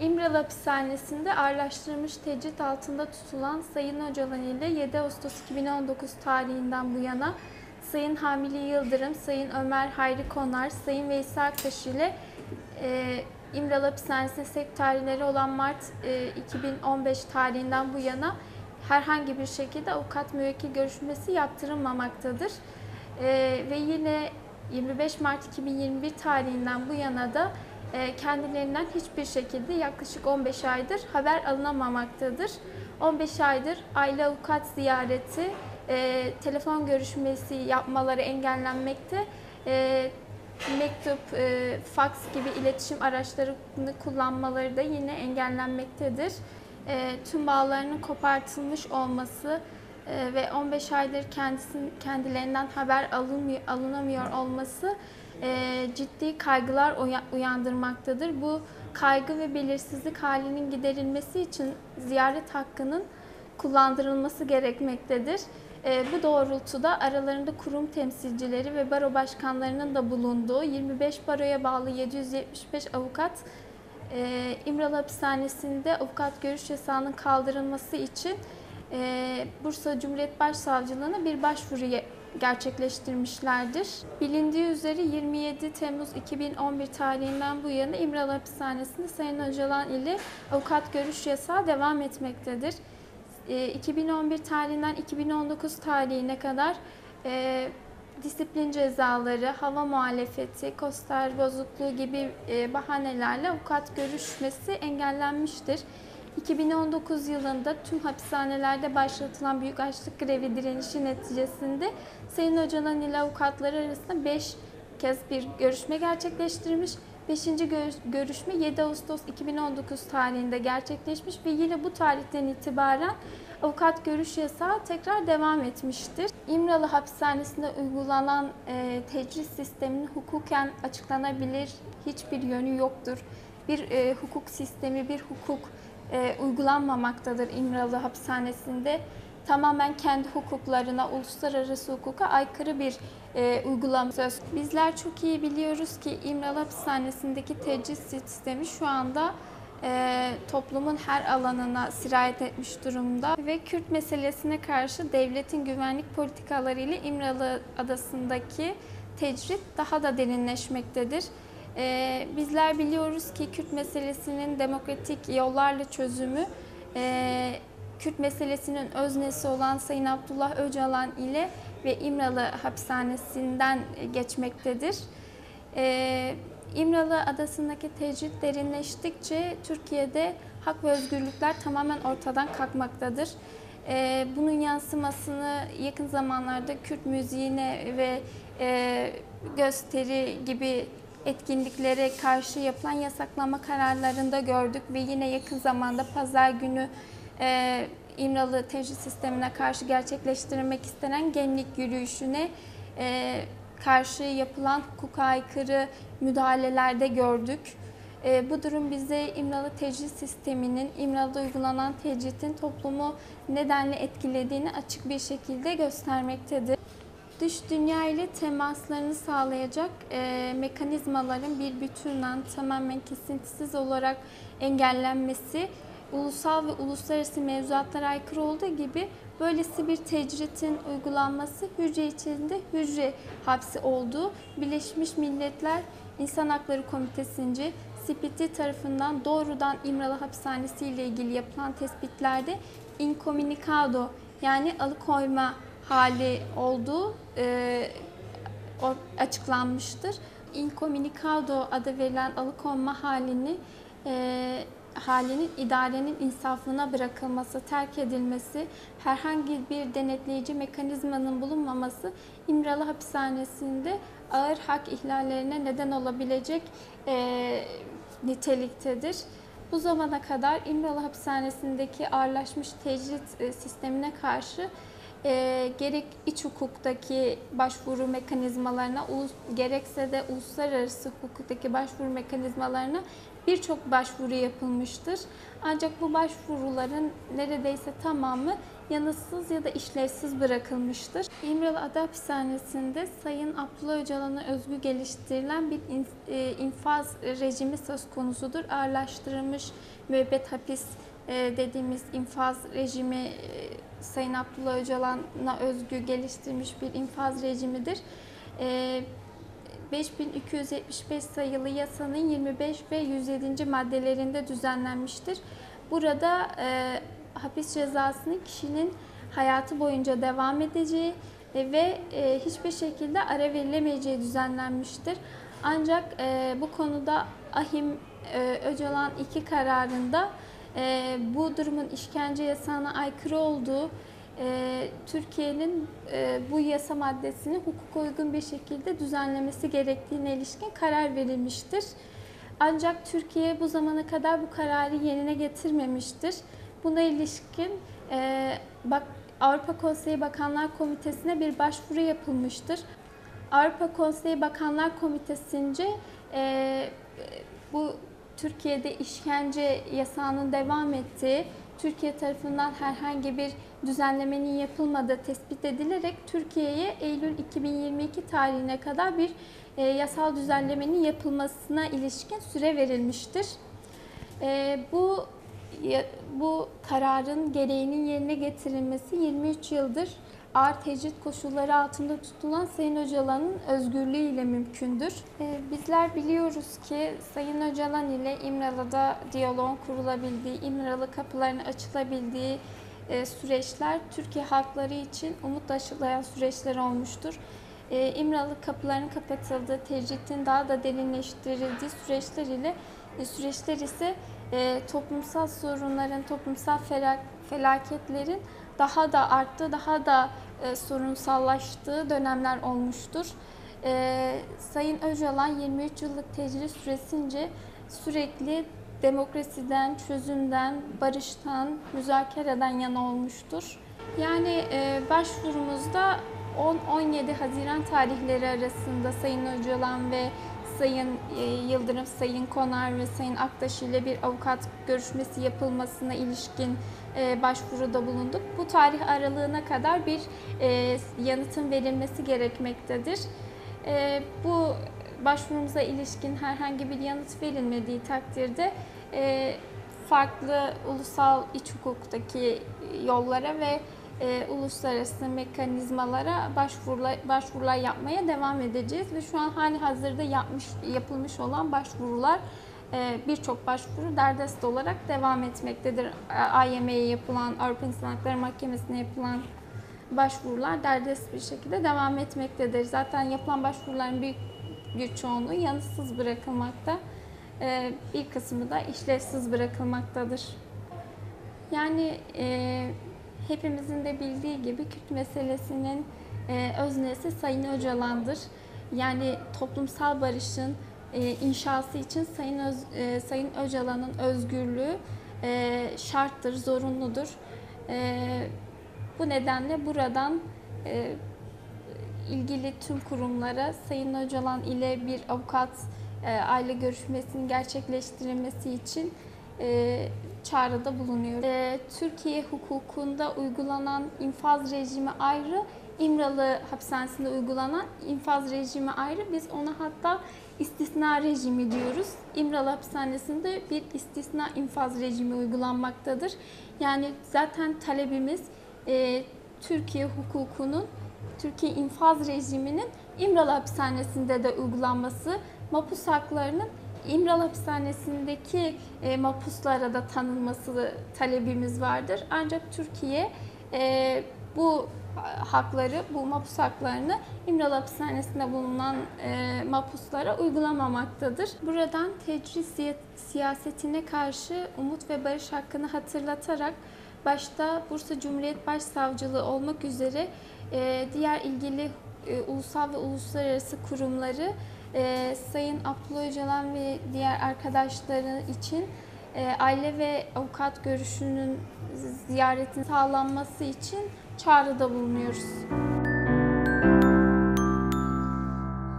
İmralı Hapishanesi'nde ağırlaştırılmış tecrit altında tutulan Sayın Öcalan ile 7 Ağustos 2019 tarihinden bu yana Sayın Hamili Yıldırım, Sayın Ömer Hayri Konar, Sayın Veysel Aktaş ile e, İmralı Hapishanesi sekreterleri olan Mart e, 2015 tarihinden bu yana herhangi bir şekilde avukat müvekkil görüşmesi yaptırılmamaktadır. E, ve yine 25 Mart 2021 tarihinden bu yana da kendilerinden hiçbir şekilde yaklaşık 15 aydır haber alınamamaktadır. 15 aydır aile avukat ziyareti, e, telefon görüşmesi yapmaları engellenmekte. E, mektup, e, faks gibi iletişim araçlarını kullanmaları da yine engellenmektedir. Tüm bağlarının kopartılmış olması ve 15 aydır kendisinin kendilerinden haber alınmıyor, alınamıyor olması e, ciddi kaygılar uya- uyandırmaktadır. Bu kaygı ve belirsizlik halinin giderilmesi için ziyaret hakkının kullandırılması gerekmektedir. E, bu doğrultuda aralarında kurum temsilcileri ve baro başkanlarının da bulunduğu 25 baroya bağlı 775 avukat e, İmralı Hapishanesi'nde avukat görüş yasağının kaldırılması için e, Bursa Cumhuriyet Başsavcılığına bir başvuru gerçekleştirmişlerdir. Bilindiği üzere 27 Temmuz 2011 tarihinden bu yana İmralı Hapishanesi'nde Sayın Öcalan ile avukat görüş yasağı devam etmektedir. E, 2011 tarihinden 2019 tarihine kadar e, disiplin cezaları, hava muhalefeti, koster bozukluğu gibi e, bahanelerle avukat görüşmesi engellenmiştir. 2019 yılında tüm hapishanelerde başlatılan büyük açlık grevi direnişi neticesinde Sayın Öcalan ile avukatları arasında 5 kez bir görüşme gerçekleştirilmiş. 5. görüşme 7 Ağustos 2019 tarihinde gerçekleşmiş ve yine bu tarihten itibaren avukat görüş yasağı tekrar devam etmiştir. İmralı hapishanesinde uygulanan e, tecrit sisteminin hukuken açıklanabilir hiçbir yönü yoktur. Bir e, hukuk sistemi, bir hukuk e, uygulanmamaktadır İmralı hapishanesinde. Tamamen kendi hukuklarına, uluslararası hukuka aykırı bir e, uygulama söz. Bizler çok iyi biliyoruz ki İmralı hapishanesindeki tecrit sistemi şu anda e, toplumun her alanına sirayet etmiş durumda ve Kürt meselesine karşı devletin güvenlik politikaları ile İmralı adasındaki tecrit daha da derinleşmektedir. E, bizler biliyoruz ki Kürt meselesinin demokratik yollarla çözümü e, Kürt meselesinin öznesi olan Sayın Abdullah Öcalan ile ve İmralı hapishanesinden geçmektedir. E, İmralı adasındaki tecrit derinleştikçe Türkiye'de hak ve özgürlükler tamamen ortadan kalkmaktadır. Ee, bunun yansımasını yakın zamanlarda Kürt müziğine ve e, gösteri gibi etkinliklere karşı yapılan yasaklama kararlarında gördük ve yine yakın zamanda pazar günü e, İmralı tecrit sistemine karşı gerçekleştirilmek istenen genlik yürüyüşüne e, karşı yapılan hukuka aykırı müdahalelerde gördük. E, bu durum bize İmralı tecrit sisteminin, İmralı'da uygulanan tecritin toplumu nedenle etkilediğini açık bir şekilde göstermektedir. Dış dünya ile temaslarını sağlayacak e, mekanizmaların bir bütünden tamamen kesintisiz olarak engellenmesi ulusal ve uluslararası mevzuatlara aykırı olduğu gibi böylesi bir tecritin uygulanması hücre içinde hücre hapsi olduğu Birleşmiş Milletler İnsan Hakları Komitesi'nce Spiti tarafından doğrudan İmralı Hapishanesi ile ilgili yapılan tespitlerde incommunicado yani alıkoyma hali olduğu e, açıklanmıştır. Incommunicado adı verilen alıkonma halini e, halinin idarenin insafına bırakılması, terk edilmesi, herhangi bir denetleyici mekanizmanın bulunmaması İmralı Hapishanesi'nde ağır hak ihlallerine neden olabilecek e, niteliktedir. Bu zamana kadar İmralı Hapishanesi'ndeki ağırlaşmış tecrit sistemine karşı e, gerek iç hukuktaki başvuru mekanizmalarına, ulus, gerekse de uluslararası hukuktaki başvuru mekanizmalarına birçok başvuru yapılmıştır. Ancak bu başvuruların neredeyse tamamı yanıtsız ya da işlevsiz bırakılmıştır. İmralı Ada Hapishanesi'nde Sayın Abdullah Öcalan'a özgü geliştirilen bir e, infaz rejimi söz konusudur. Ağırlaştırılmış müebbet hapis dediğimiz infaz rejimi e, Sayın Abdullah Öcalan'a özgü geliştirilmiş bir infaz rejimidir. E, 5275 sayılı yasanın 25 ve 107. maddelerinde düzenlenmiştir. Burada e, hapis cezasının kişinin hayatı boyunca devam edeceği e, ve e, hiçbir şekilde ara verilemeyeceği düzenlenmiştir. Ancak e, bu konuda Ahim e, Öcalan 2 kararında e, bu durumun işkence yasağına aykırı olduğu, e, Türkiye'nin e, bu yasa maddesini hukuka uygun bir şekilde düzenlemesi gerektiğine ilişkin karar verilmiştir. Ancak Türkiye bu zamana kadar bu kararı yerine getirmemiştir. Buna ilişkin e, bak, Avrupa Konseyi Bakanlar Komitesi'ne bir başvuru yapılmıştır. Avrupa Konseyi Bakanlar Komitesi'nce e, bu Türkiye'de işkence yasağının devam ettiği, Türkiye tarafından herhangi bir düzenlemenin yapılmadığı tespit edilerek Türkiye'ye Eylül 2022 tarihine kadar bir e, yasal düzenlemenin yapılmasına ilişkin süre verilmiştir. E, bu bu kararın gereğinin yerine getirilmesi 23 yıldır ağır tecrit koşulları altında tutulan Sayın Öcalan'ın özgürlüğü ile mümkündür. Ee, Bizler biliyoruz ki Sayın Öcalan ile İmralı'da diyaloğun kurulabildiği, İmralı kapılarının açılabildiği e, süreçler Türkiye halkları için umut aşılayan süreçler olmuştur. Ee, İmralı kapılarının kapatıldığı, tecritin daha da derinleştirildiği süreçler ile e, süreçler ise e, toplumsal sorunların, toplumsal felak, felaketlerin daha da arttığı, daha da e, sorunsallaştığı dönemler olmuştur. E, Sayın Öcalan 23 yıllık tecrübe süresince sürekli demokrasiden, çözümden, barıştan, müzakereden yana olmuştur. Yani e, başvurumuzda 10-17 Haziran tarihleri arasında Sayın Öcalan ve Sayın e, Yıldırım, Sayın Konar ve Sayın Aktaş ile bir avukat görüşmesi yapılmasına ilişkin e, başvuruda bulunduk. Bu tarih aralığına kadar bir e, yanıtın verilmesi gerekmektedir. Bu başvurumuza ilişkin herhangi bir yanıt verilmediği takdirde farklı ulusal iç hukuktaki yollara ve e, uluslararası mekanizmalara başvurular, başvurular yapmaya devam edeceğiz ve şu an hali hazırda yapmış yapılmış olan başvurular e, birçok başvuru derdest olarak devam etmektedir. AYM'ye yapılan, Avrupa İnsan Hakları Mahkemesi'ne yapılan başvurular derdest bir şekilde devam etmektedir. Zaten yapılan başvuruların büyük bir çoğunluğu yanıtsız bırakılmakta. E, bir kısmı da işlevsiz bırakılmaktadır. Yani e, hepimizin de bildiği gibi Kürt meselesinin e, öznesi Sayın Öcalan'dır. Yani toplumsal barışın e, inşası için Sayın Öz, e, Sayın Öcalan'ın özgürlüğü e, şarttır, zorunludur. E, bu nedenle buradan e, ilgili tüm kurumlara Sayın Öcalan ile bir avukat e, aile görüşmesinin gerçekleştirilmesi için e, çağrıda bulunuyor. E, Türkiye hukukunda uygulanan infaz rejimi ayrı, İmralı hapishanesinde uygulanan infaz rejimi ayrı. Biz ona hatta istisna rejimi diyoruz. İmralı hapishanesinde bir istisna infaz rejimi uygulanmaktadır. Yani zaten talebimiz e, Türkiye hukukunun, Türkiye infaz rejiminin İmralı hapishanesinde de uygulanması, mapus haklarının İmralı hapishanesindeki e, mapuslara da tanınması talebimiz vardır. Ancak Türkiye e, bu hakları, bu mapus haklarını İmralı hapishanesinde bulunan e, mapuslara uygulamamaktadır. Buradan tecris siyasetine karşı umut ve barış hakkını hatırlatarak başta Bursa Cumhuriyet Başsavcılığı olmak üzere e, diğer ilgili e, ulusal ve uluslararası kurumları e, Sayın Abdullah Öcalan ve diğer arkadaşları için e, aile ve avukat görüşünün ziyaretin sağlanması için çağrıda bulunuyoruz.